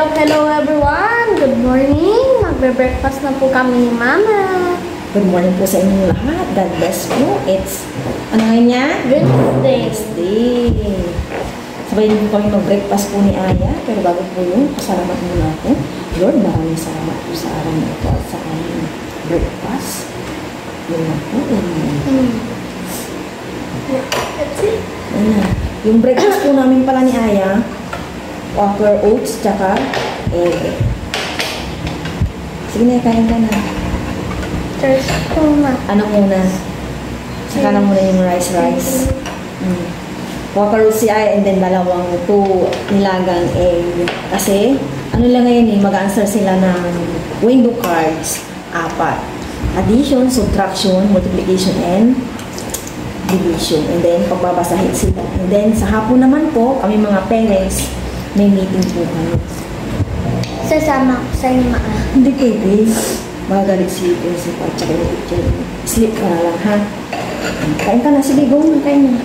Hello, hello everyone! Good morning! Magbe-breakfast na po kami ni Mama. Good morning po sa inyong lahat. God bless po. It's, ano ngayon niya? Wednesday. Wednesday. Sabay din po kami mag-breakfast po ni Aya. Pero bago po yun, pasalamat muna ako. Lord, maraming salamat po sa araw na ito at sa aming breakfast. Yun na po. Amen. Hmm. That's it. Yung breakfast po namin pala ni Aya, Walker oats, tsaka egg. Sige na, kain ka na. So much. Ano muna? Saka na muna yung rice rice. Mm. Walker oats si Aya and then dalawang two nilagang egg. Kasi, ano lang ngayon eh, mag-answer sila ng window cards. Apat. Addition, subtraction, multiplication, and division. And then, pagbabasahin sila. And then, sa hapon naman po, kami mga parents, may meeting po kami. Sasama ko sa iyo, Ma. Hindi pwede. Magagalit si principal at saka yung teacher. Sleep ka na lang, ha? Kain ka na. Sige, go na. Kain na.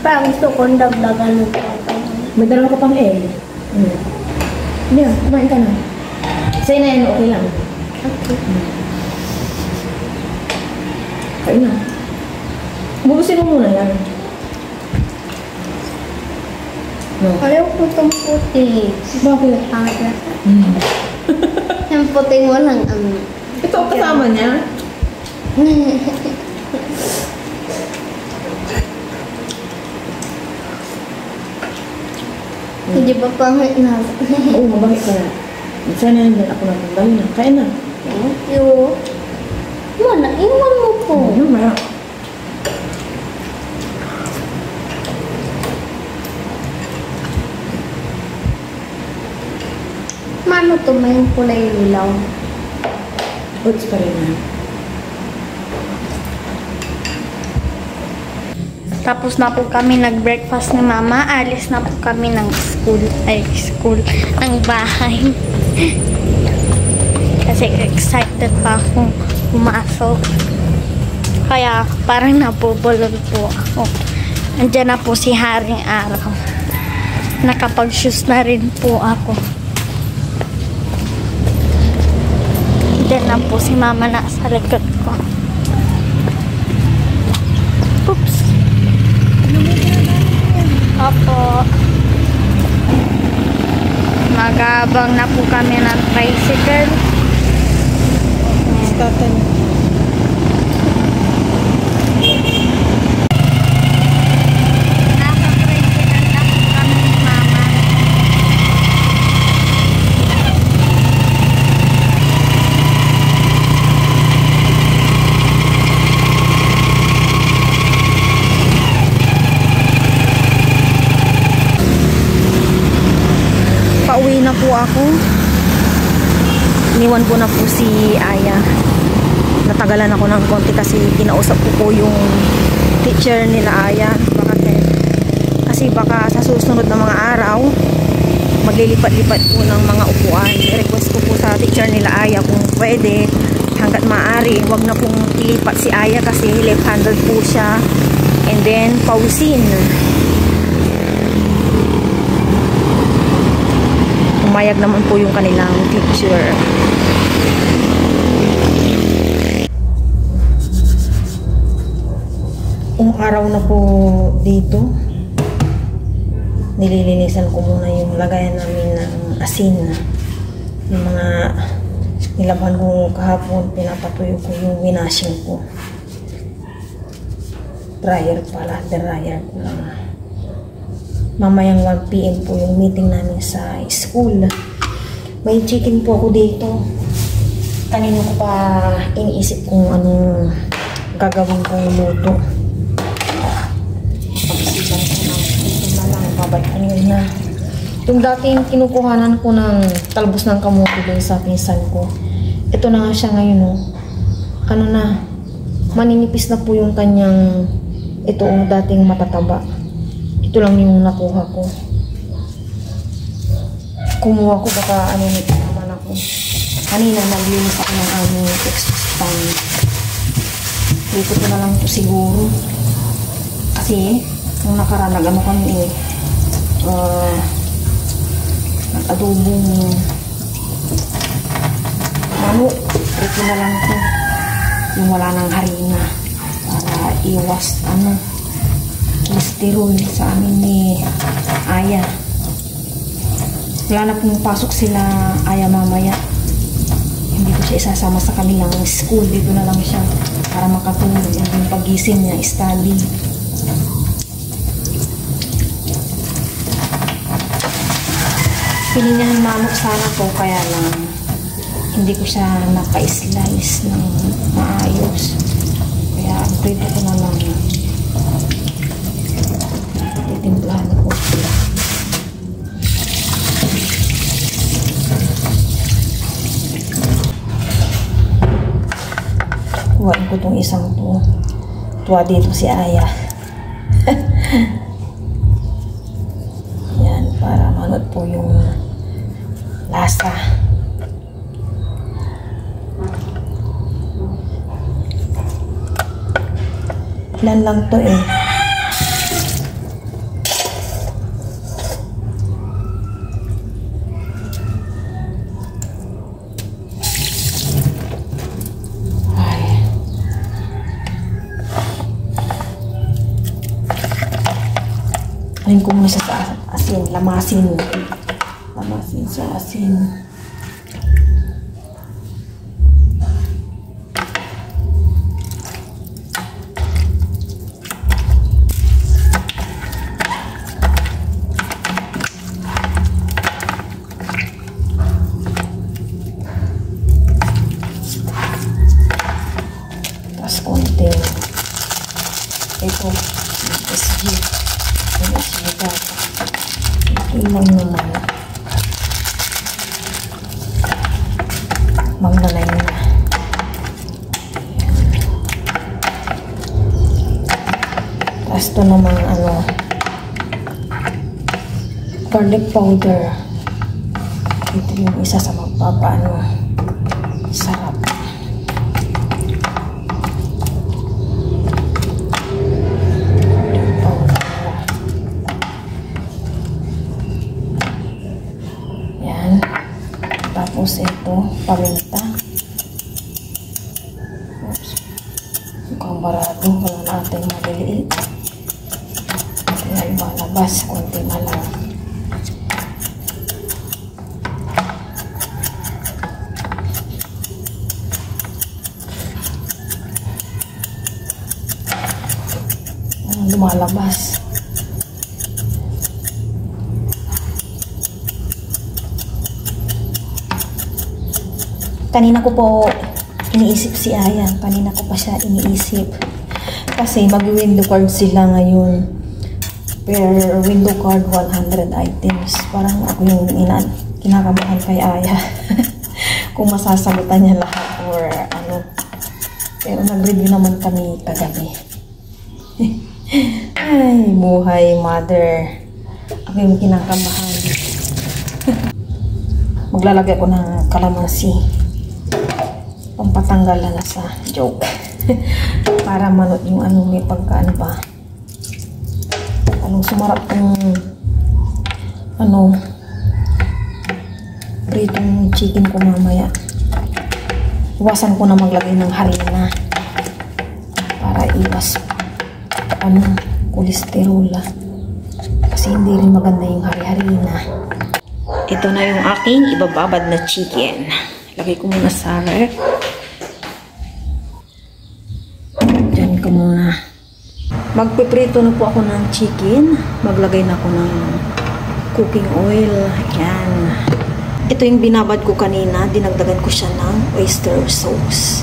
Parang gusto kong dagdagan ng papa. May dalawa ka pang egg. Hmm. Hindi na, kumain ka na. Sa'yo na yan, okay lang. Okay. Kain na. Bubusin mo muna yan. No. Ayaw ko itong puti. Bakit? Aga. Hmm. Yung puti mo lang ang... Ito ang kasama niya. Hindi ba pangit na? Oo, mabangit ka na. Sana na ako na Dali na. Kain na. Thank you. Mana, iwan mo po. Oo, mamaya. Mano to may kulay lilaw? Oats pa rin. Tapos na po kami nag-breakfast ni Mama. Alis na po kami ng school. Ay, school. Ng bahay. Kasi excited pa akong pumasok. Kaya parang napubulol po ako. Andiyan na po si Haring Araw. Nakapag-shoes na rin po ako. Na po si Mama na sa likod ko. Oops. Opo. Magabang na po kami ng tricycle. Statan. Nasa tricycle na po kami ni Mama. Pauwi na po ako. Iniwan ko na po si Aya. Natagalan ako ng konti kasi kinausap ko po yung teacher nila Aya. Baka, kasi baka sa susunod na mga araw, maglilipat-lipat po ng mga upuan. I-request ko po sa teacher nila Aya kung pwede hanggat maaari, wag na pong ilipat si Aya kasi left-handed po siya. And then, pausin. Umayag naman po yung kanilang teacher. Kung araw na po dito, nililinisan ko muna yung lagayan namin ng asin. Yung mga nilaban ko kahapon, pinapatuyo ko yung winashing ko. Dryer pala, dryer ko lang. Mamayang 1pm po yung meeting namin sa school. May chicken po ako dito. Kanina ko pa iniisip kung anong gagawin kong luto. Pag-isipan ko na ito na lang, babalik ko yun na. Yung dating kinukuhanan ko ng talbos ng kamote dun sa pinsan ko. Ito na nga siya ngayon, oh. Ano na, maninipis na po yung kanyang ito ang dating matataba. Ito lang yung nakuha ko. Kumuha ko baka ano nito naman ako. Kanina naglinis ako ng aming exhaust fan. Dito ko na lang ito siguro. Kasi Nung nakaraan, nag-ano kami eh. Uh, nag-adobong manok. Ito na lang to. Yung wala ng harina. Para iwas, ano, cholesterol sa amin ni Aya. Wala na pong pasok sila Aya mamaya. Hindi ko siya isasama sa kanilang school. Dito na lang siya para makatulog. Yung pagising niya, study. Ng manok sana po, kaya lang hindi ko siya naka-slice ng maayos. Kaya ang prito ko na lang titimplahan ko. Kuhain ko tong isang to. Tuwa dito si Aya. Yan, para manot po yung lasa. Ilan lang to eh. Ay. Alin ko muna siya sa asin, lamasin. Lamasin sa asin. Tapos konti. Ito, SG. Yung SG data. Ilang naman. Maglalay na. Tapos ito naman ano, garlic powder. Ito yung isa sa magpapaano. Sarap. Yan. Tapos ito, paminta. Oops. Mukhang barado. Wala natin maliliit. Kaya ibalabas. Kunti na lang. Ah, Lumalabas. Kanina ko po iniisip si Aya. Kanina ko pa siya iniisip. Kasi mag-window card sila ngayon. Per window card, 100 items. Parang ako yung ina kinakabahan kay Aya. Kung masasagutan niya lahat or ano. Pero nag-review naman kami kagabi. Ay, buhay, mother. Ako yung kinakabahan. Maglalagay ko ng kalamansi pampatanggal na sa joke. Para manot yung ano may pagkaano ba. Anong sumarap yung ano pritong chicken ko mamaya. Iwasan ko na maglagay ng harina para iwas ano kolesterol kasi hindi rin maganda yung hari-harina. Ito na yung aking ibababad na chicken. Lagay ko muna sa ref. Diyan ko muna. Magpiprito na po ako ng chicken. Maglagay na ako ng cooking oil. Yan. Ito yung binabad ko kanina. Dinagdagan ko siya ng oyster sauce.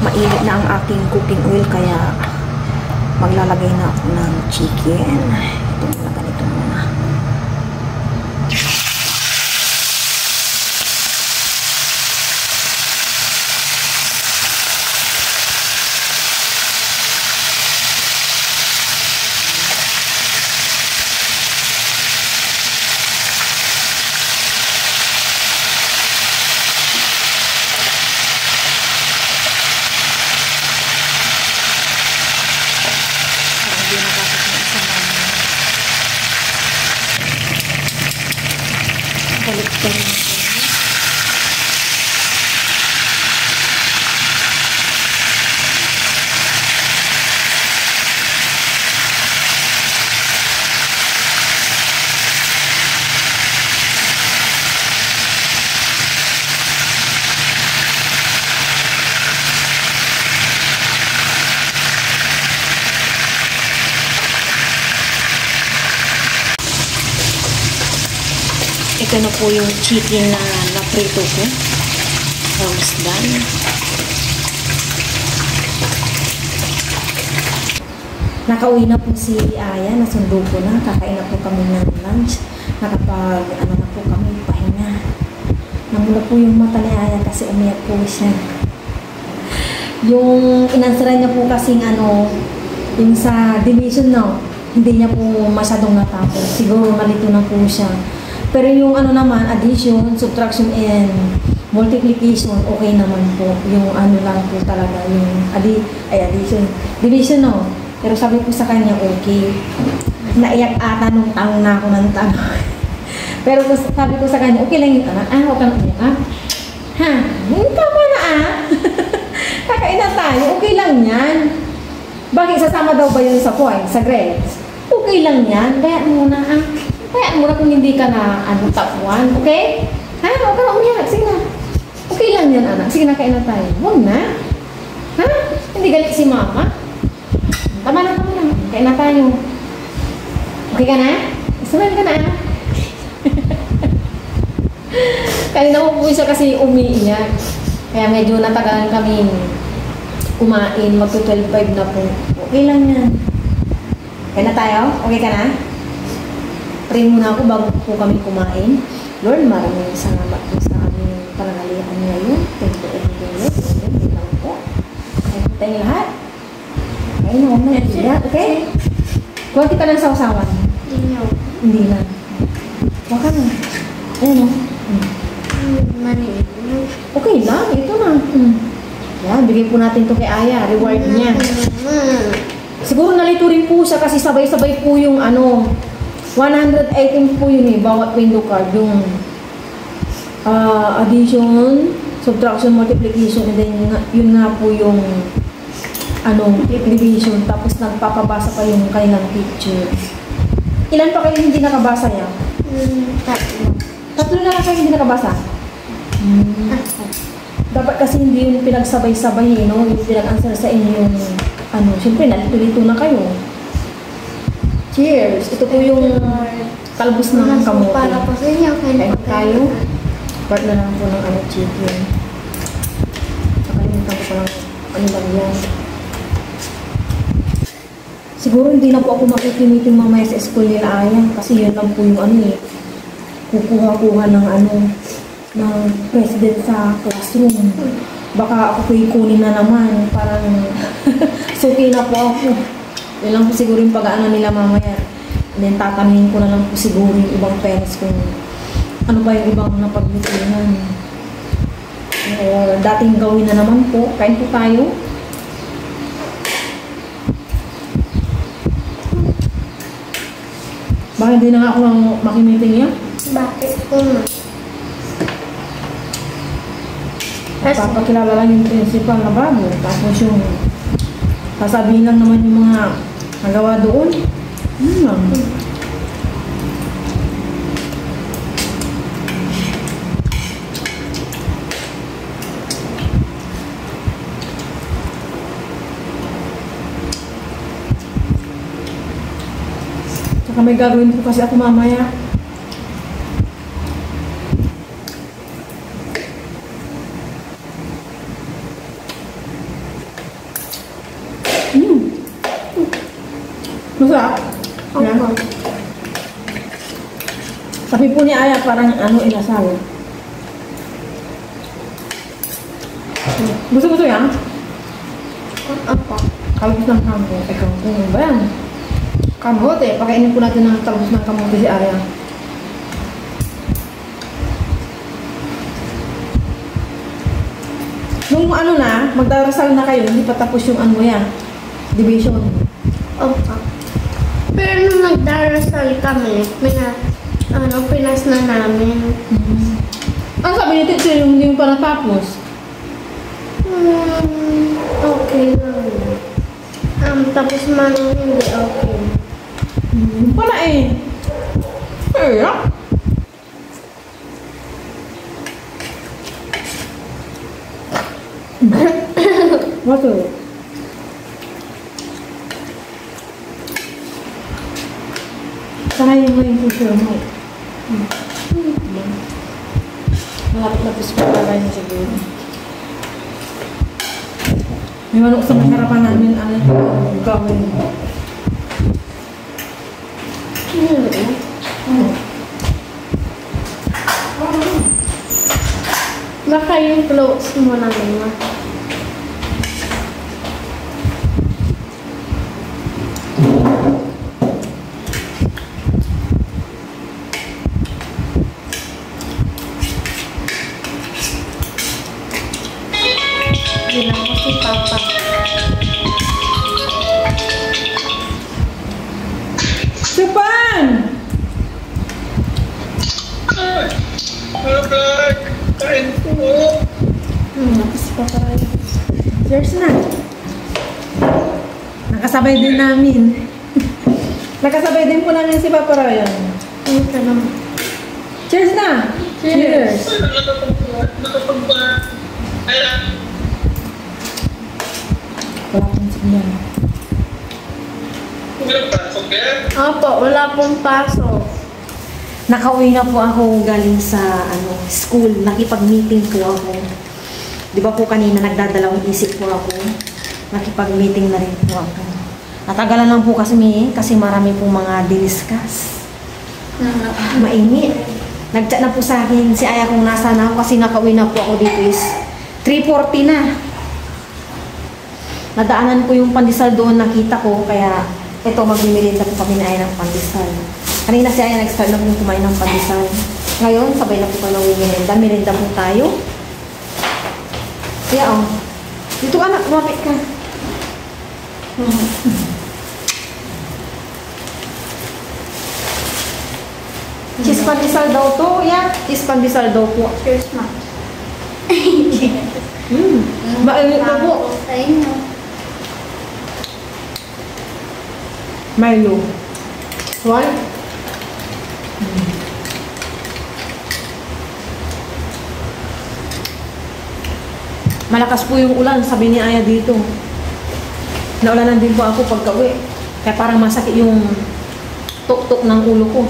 Mainit na ang aking cooking oil kaya maglalagay na ako ng chicken. Ito muna ganito muna. Baliktad natin. Ito na po yung chicken na naprito ko. Almost done. Nakauwi na po si Aya, nasundo ko na, kakain na po kami ng lunch. Nakapag, ano na po kami, pahinga. Namula po yung mata ni Aya kasi umiyak po siya. Yung inansara niya po kasing ano, yung sa division no, hindi niya po masyadong natapos. Siguro malito na po siya. Pero yung ano naman, addition, subtraction, and multiplication, okay naman po. Yung ano lang po talaga, yung adi, ay addition, division no. Pero sabi ko sa kanya, okay. Naiyak ata nung tanong na ako ng tanong. Pero sabi ko sa kanya, okay lang yung anak. Ah, huwag kang umiyak, ah. Ha? Hmm, tama na ah. Kakain na tayo, okay lang yan. Bakit sasama daw ba yun sa point, sa grades? Okay lang yan, kaya muna ah. Kaya muna kung hindi ka na ano, top 1, okay? Ha? Huwag ka na umiyak, sige na. Okay lang yan anak, sige na kain na tayo. Huwag na. Ha? Hindi galit si mama? Tama na, tama na. Kain na tayo. Okay ka na? Smile ka na ah. Kanina mo po siya kasi umiiyak. Kaya medyo natagalan kami kumain. Magto-12.5 na po. Okay lang yan. Kaya na tayo? Okay ka na? Pray muna ako bago po kami kumain. Lord, maraming salamat po sa aming panangalihan ngayon. Thank you, everything, Lord. Amen. Yun lang po. Kaya po tayong lahat. Okay na, huwag na. Okay? Kuha kita ng sausawan. Inyo. Hindi na. Huwag ka na. Ayan o. Okay lang, ito na. Hmm. Yan, bigay po natin to kay Aya. Reward niya. Siguro nalito rin po siya kasi sabay-sabay po yung ano, 118 po yun eh, bawat window card. Yung ah, addition, subtraction, multiplication, and then yun nga po yung ano, division. Tapos nagpapabasa pa yung kailang picture. Ilan pa kayo hindi nakabasa yan? Tatlo. Tatlo na lang kayo hindi nakabasa. Dapat kasi hindi yung pinagsabay-sabay eh, no? Yung pinag-answer sa inyo yung, ano, syempre, nalito-lito na kayo. Cheers! Ito po yung talbos ng kamote. Para po sa inyo. Kain tayo. Part na lang po ng ano, chicken. Nakalimutan ko palang ano lang yan. Siguro hindi na po ako makikimiting mamaya sa school nila Aya kasi yun lang po yung ano eh. Kukuha-kuha ng ano, ng president sa classroom. Baka ako po'y kunin na naman. Parang suki na po ako. Yun lang po siguro yung pag-ano nila mamaya. And then tatanungin ko na lang po siguro yung ibang parents kung ano ba yung ibang napaglutunan. Or dating gawin na naman po. Kain po tayo. Bakit hindi na nga ako makimiting yan? Bakit po na? Papakilala lang yung principal na bago. Tapos yung sasabihin lang naman yung mga nagawa doon. Yun lang. Tsaka may gagawin po kasi ako mamaya. Mm. Masarap. Yan. Opo. Sabi po ni Aya, parang ano, inasal. Gusto ito yan? Opo. Kalbos ng kampo. Ikaw, ano ba yan? Kamote. Pakainin po natin ng kalbos ng kamote si Aya. Nung ano na, magdarasal na kayo, hindi pa tapos yung ano yan, division. Opo. Pero nung nagdarasal kami, pina, ano, pinas na namin. Ang sabi ni teacher yung hindi mo pa natapos? Hmm, okay lang. Um, tapos man hindi okay. Yung pala eh. Kaya? Water. Sayang mo yung mo. Malapit na tayo sa siguro. May manok sa harapan namin, ano, gawin. Baka yung clothes mo na mga. Nakasabay din namin. Nakasabay din po namin si Papa Ryan. Ang tanong. Cheers na! Cheers! Wala pong signal. Opo, wala pong pasok. Nakauwi na po ako galing sa ano school. Nakipag-meeting po ako. Di ba po kanina nagdadalawang isip po ako. Nakipag-meeting na rin po ako. Natagalan lang po kasi may, kasi marami po mga diniscuss. Mainit. Nag-chat na po sa akin si Aya kung nasa na ako kasi nakauwi na po ako dito is 3.40 na. Nadaanan ko yung pandesal doon, nakita ko, kaya ito, magmimirinda po kami ni Aya ng pandesal. Kanina si Aya nag-start na po kumain ng pandesal. Ngayon, sabay na po kami ng merienda. Merienda po tayo. Kaya oh, dito anak, lumapit ka. Cheese pandesal daw to, ya. Cheese pandesal daw po. Cheers, ma. Mm. Mainit na po. Sa inyo. Milo. Why? Malakas po yung ulan, sabi ni Aya dito. Naulanan din po ako pagka uwi. Kaya parang masakit yung tuk-tuk ng ulo ko.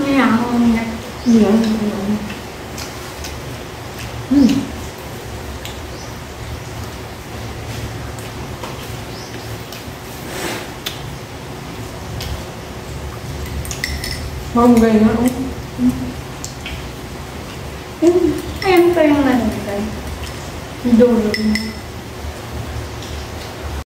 Ngayon ako umiyak. Yan. Hmm. Hungry na oh. Ayan pa yung nalagay. Dulo na.